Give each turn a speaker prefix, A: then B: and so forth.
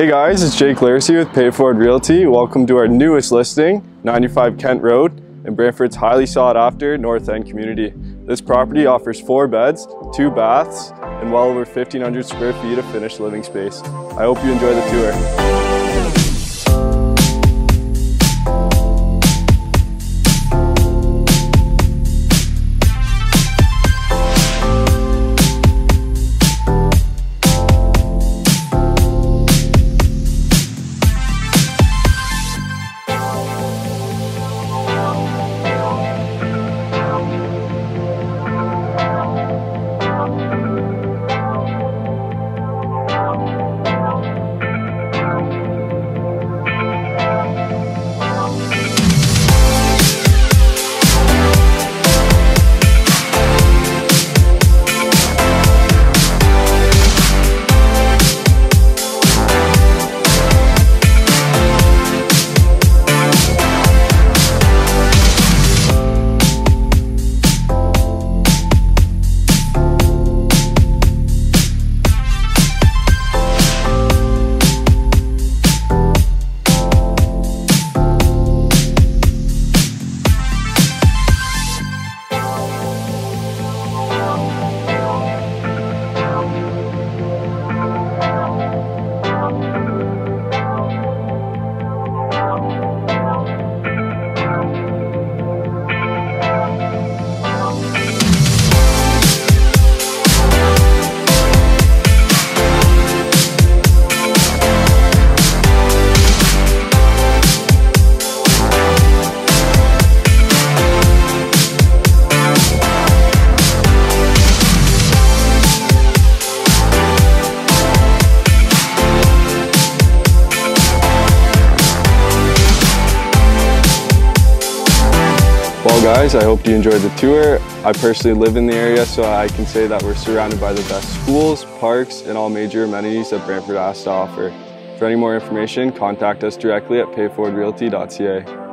A: Hey guys, it's Jake Lesky with Pay It Forward Realty. Welcome to our newest listing, 95 Kent Road in Brantford's highly sought after North End community. This property offers four beds, two baths, and well over 1,500 square feet of finished living space. I hope you enjoy the tour. Guys, I hope you enjoyed the tour. I personally live in the area, so I can say that we're surrounded by the best schools, parks, and all major amenities that Brantford has to offer. For any more information, contact us directly at payitforwardrealty.ca.